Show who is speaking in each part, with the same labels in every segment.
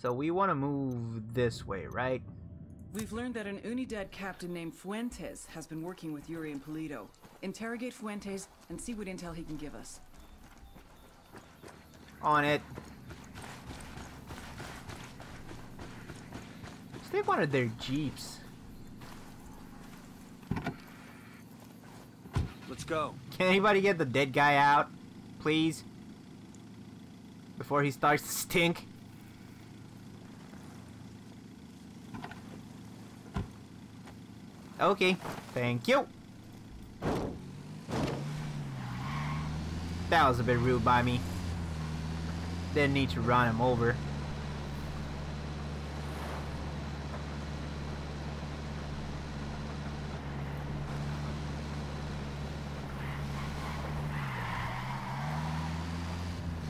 Speaker 1: So we want to move this way, right?
Speaker 2: We've learned that an Unidad captain named Fuentes has been working with Yuri and Polito. Interrogate Fuentes and see what intel he can give us.
Speaker 1: On it. So they wanted their jeeps.
Speaker 3: Let's go.
Speaker 1: Can anybody get the dead guy out, please? Before he starts to stink. Okay, thank you. That was a bit rude by me. Didn't need to run him over.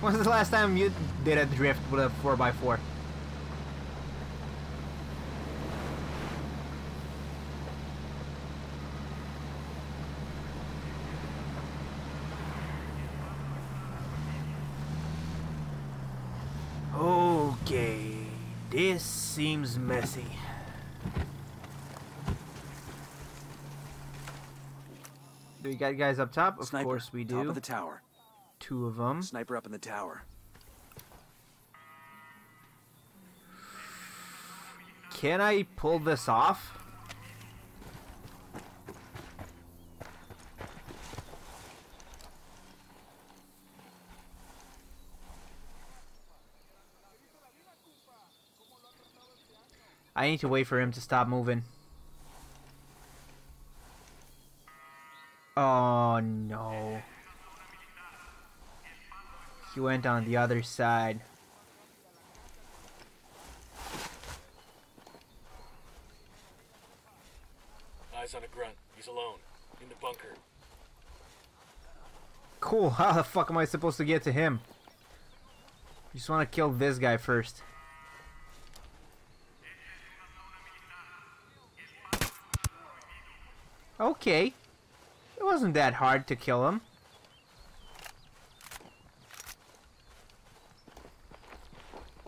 Speaker 1: When's the last time you did a drift with a 4x4? Okay, this seems messy. Do we got guys up top? Of
Speaker 3: Sniper,
Speaker 1: course we do.
Speaker 3: Top of the tower.
Speaker 1: Two of them.
Speaker 3: Sniper up in the tower.
Speaker 1: Can I pull this off? I need to wait for him to stop moving. Oh no. He went on the other side.
Speaker 4: Eyes on a grunt. He's alone. In the bunker.
Speaker 1: Cool. How the fuck am I supposed to get to him? You Just want to kill this guy first. Okay. It wasn't that hard to kill him.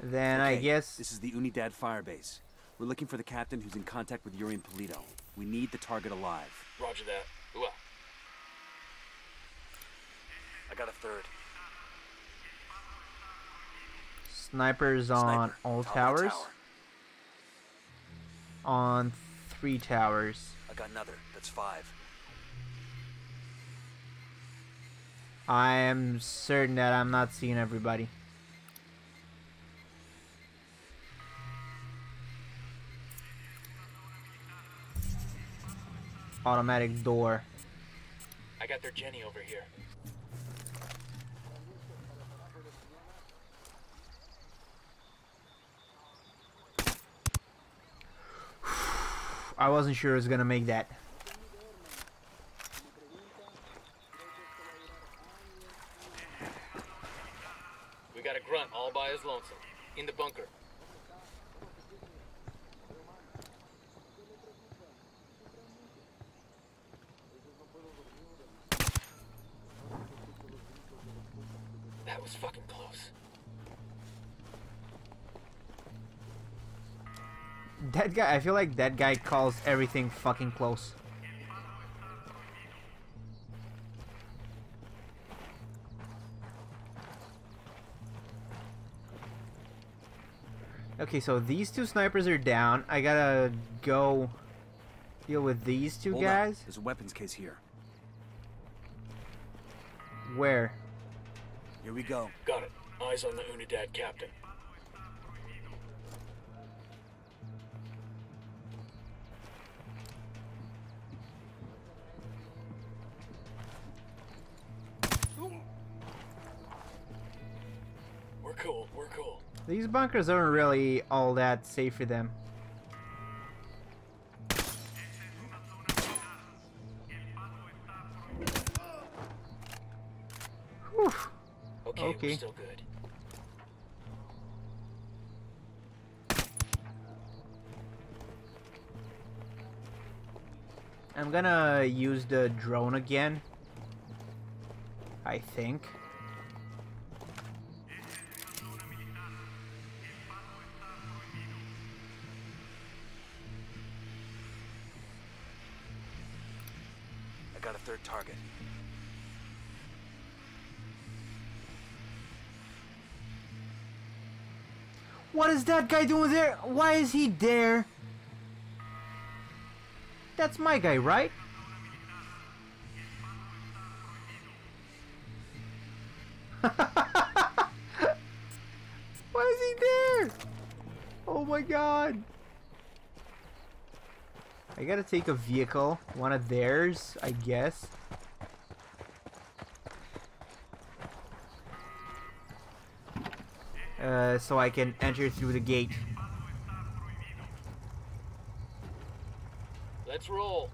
Speaker 1: Then I guess...
Speaker 3: This is the Unidad firebase. We're looking for the captain who's in contact with Yuri and Polito. We need the target alive.
Speaker 4: Roger that. Ooh.
Speaker 3: I got a third.
Speaker 1: Snipers on
Speaker 3: Sniper,
Speaker 1: all
Speaker 3: top of the
Speaker 1: towers.
Speaker 3: tower.
Speaker 1: On three towers.
Speaker 3: I got another. That's five.
Speaker 1: I am certain that I'm not seeing everybody. Automatic door.
Speaker 4: I got their Jenny over here.
Speaker 1: I wasn't sure it was gonna make that.
Speaker 4: We got a grunt all by his lonesome. In the bunker. That was fucking close.
Speaker 1: That guy, I feel like that guy calls everything fucking close. Okay, so these two snipers are down. I gotta go deal with these two
Speaker 3: Hold up.
Speaker 1: guys.
Speaker 3: There's a weapons case here.
Speaker 1: Where?
Speaker 3: Here we go.
Speaker 4: Got it. Eyes on the Unidad captain.
Speaker 1: These bunkers aren't really all that safe for them. Whew.
Speaker 4: Okay,
Speaker 1: Okay.
Speaker 4: we're still good.
Speaker 1: I'm gonna use the drone again. I think. What is that guy doing there? Why is he there? That's my guy, right? Why is he there? Oh my god. I gotta take a vehicle. One of theirs, I guess. Uh, so I can enter through the gate.
Speaker 4: Let's roll.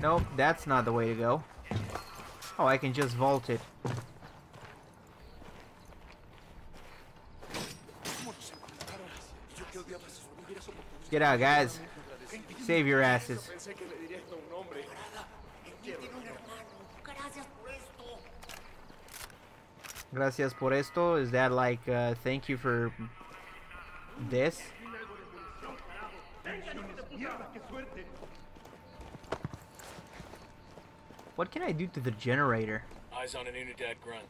Speaker 1: Nope, that's not the way to go. Oh, I can just vault it. Get out, guys. Save your asses. Gracias por esto. Is that like, uh, thank you for this? What can I do to the generator?
Speaker 4: Eyes on an Unidad grunt.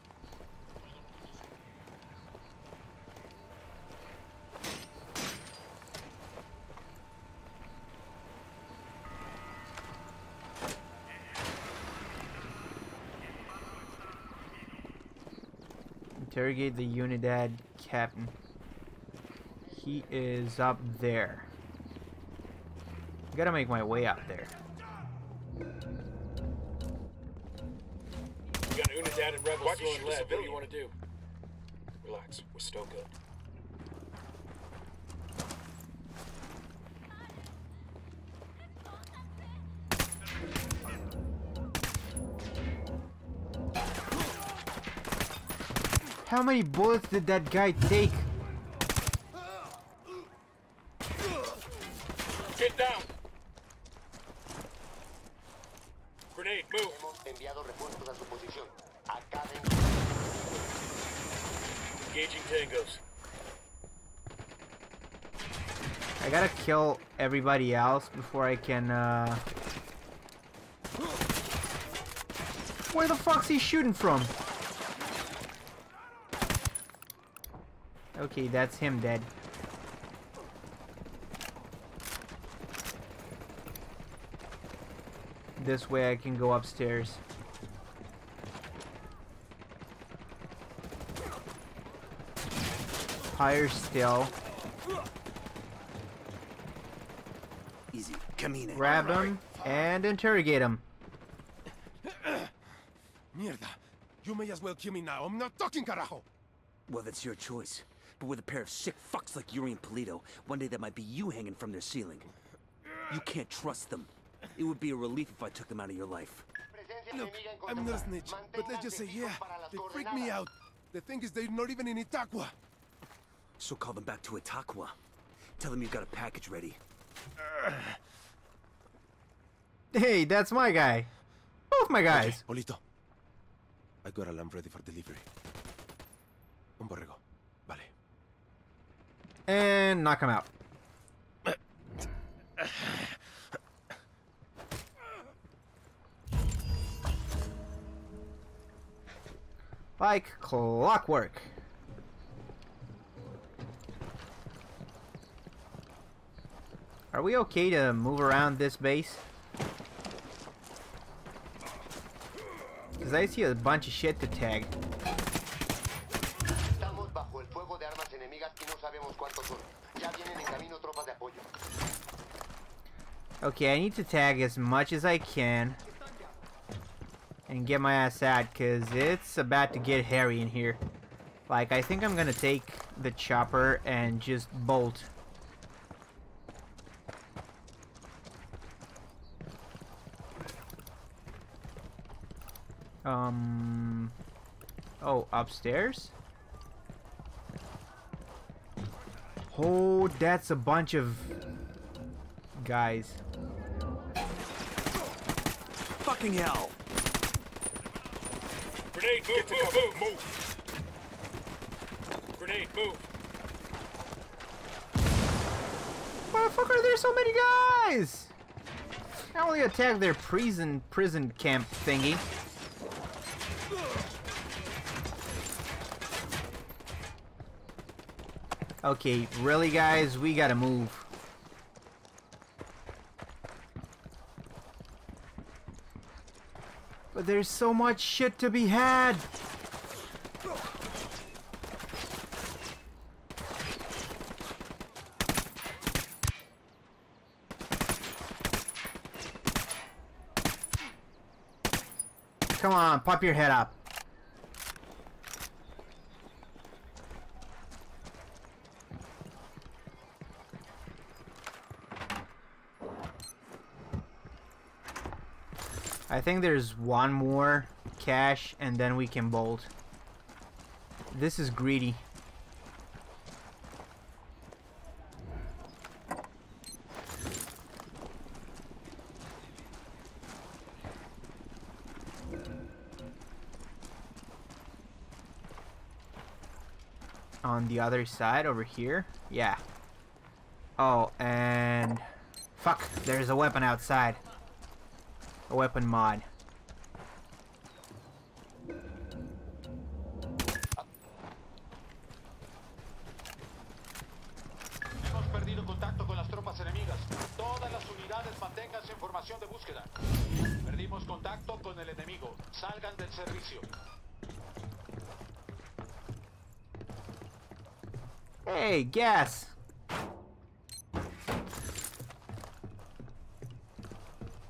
Speaker 1: Interrogate the Unidad captain. He is up there. Gotta make my way up there.
Speaker 4: We got Unidad and rebels
Speaker 5: Why'd you shoot a
Speaker 4: lead. What do you want to do? Relax. We're still good.
Speaker 1: How many bullets did that guy take?
Speaker 4: Get down! Grenade, move!
Speaker 5: Hemos enviado refuerzos a su posición. Acá.
Speaker 4: Engaging tangos.
Speaker 1: I gotta kill everybody else before I can, uh... Where the fuck's he shooting from? Okay, that's him dead. This way I can go upstairs. Higher still.
Speaker 3: Easy. Camine.
Speaker 1: Grab him and interrogate him.
Speaker 6: Mierda. You may as well kill me now. I'm not talking, carajo.
Speaker 3: Well, that's your choice. But with a pair of sick fucks like Yuri and Polito, one day that might be you hanging from their ceiling. You can't trust them. It would be a relief if I took them out of your life.
Speaker 6: Look, I'm not a snitch, but let's just say, yeah,
Speaker 5: listos para las
Speaker 6: they freak me out. The thing is, they're not even in Itacua.
Speaker 3: So call them back to Itacua. Tell them you've got a package ready.
Speaker 1: Hey, that's my guy. Both my guys.
Speaker 6: Okay, Polito. I got a lamb ready for delivery. Un borrego.
Speaker 1: And knock him out. Like clockwork. Are we okay to move around this base? Because I see a bunch of shit to tag. Okay, I need to tag as much as I can. And get my ass out, because it's about to get hairy in here. Like, I think I'm gonna take the chopper and just bolt. Um... Oh, upstairs? Oh, that's a bunch of guys.
Speaker 3: Fucking hell!
Speaker 4: Grenade, move, move, move, move! Grenade, move!
Speaker 1: Motherfucker, there's so many guys! I only attacked their prison prison camp thingy. Okay, really guys, we gotta move. There's so much shit to be had! Come on, pop your head up. I think there's one more cache and then we can bolt. This is greedy. On the other side over here? Yeah. Oh, and... Fuck, there's a weapon outside. A weapon mod.
Speaker 7: Hemos perdido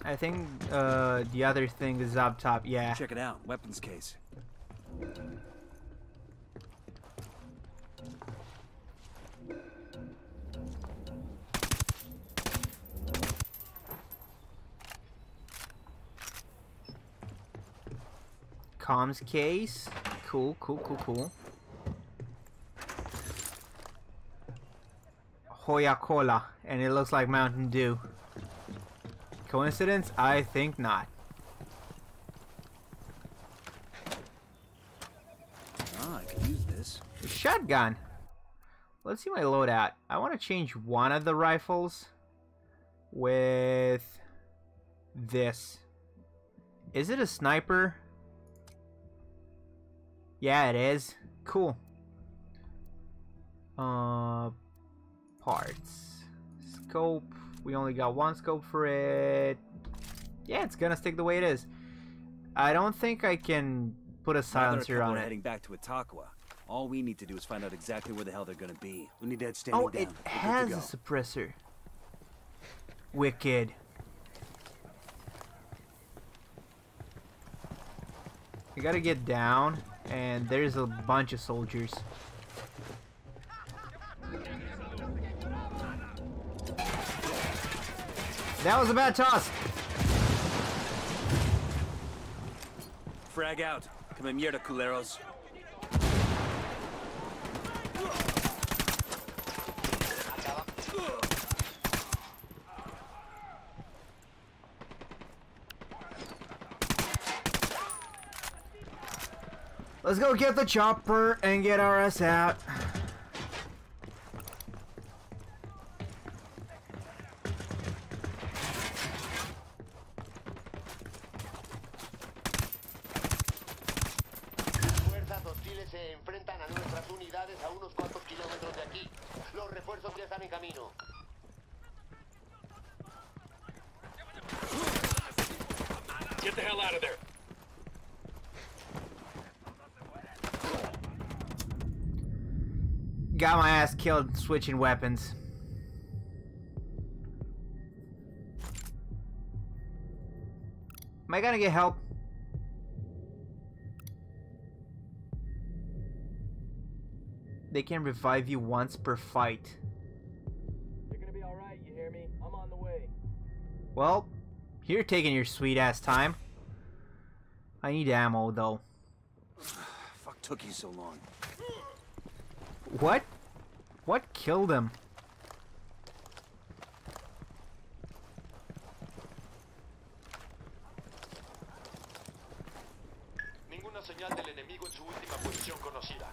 Speaker 1: I think uh, the other thing is up top, yeah.
Speaker 3: Check it out. Weapons case.
Speaker 1: Comms case. Cool, cool, cool, cool. Hoya Cola, and it looks like Mountain Dew. Coincidence? I think not.
Speaker 3: Ah, I can use this.
Speaker 1: Shotgun. Let's see my loadout. I want to change one of the rifles with this. Is it a sniper? Yeah, it is. Cool. Uh, parts. Scope. We only got one scope for it. Yeah, it's gonna stick the way it is. I don't think I can put a
Speaker 3: Now that our
Speaker 1: silencer on it.
Speaker 3: heading back to Itacua. All we need to do is find out exactly where the hell they're gonna be. We need to head standing
Speaker 1: Oh,
Speaker 3: down.
Speaker 1: it
Speaker 3: We're
Speaker 1: has a suppressor. Wicked. I gotta get down, and there's a bunch of soldiers. That was a bad toss.
Speaker 3: Frag out. Come in mierda, culeros.
Speaker 1: Let's go get the chopper and get our ass out.
Speaker 5: Refuerzos ya están en camino.
Speaker 4: Get the hell out of there!
Speaker 1: Got my ass killed switching weapons. Am I gonna get help? they can revive you once per fight.
Speaker 4: You're gonna be alright, you hear me? I'm on the way.
Speaker 1: Well, you're taking your sweet ass time. I need ammo though.
Speaker 3: Fuck took you so long.
Speaker 1: What? What killed him?
Speaker 7: Ninguna señal del enemigo en su última
Speaker 1: posición conocida.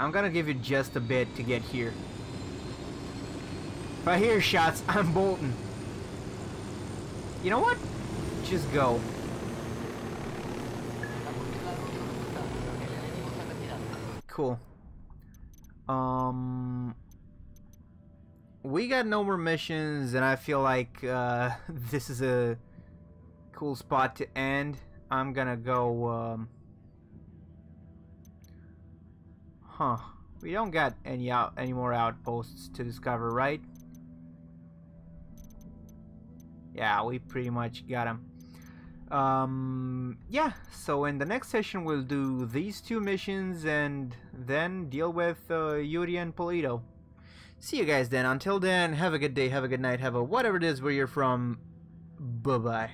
Speaker 1: I'm gonna give you just a bit to get here. If I hear shots, I'm bolting. You know what? Just go. Cool. Um, we got no more missions, and I feel like uh, this is a cool spot to end. I'm gonna go. Um, huh? We don't got any out any more outposts to discover, right? Yeah, we pretty much got them. Um, yeah, so in the next session we'll do these two missions and then deal with uh, Yuri and Polito. See you guys then. Until then, have a good day, have a good night, have a whatever it is where you're from. Bye-bye.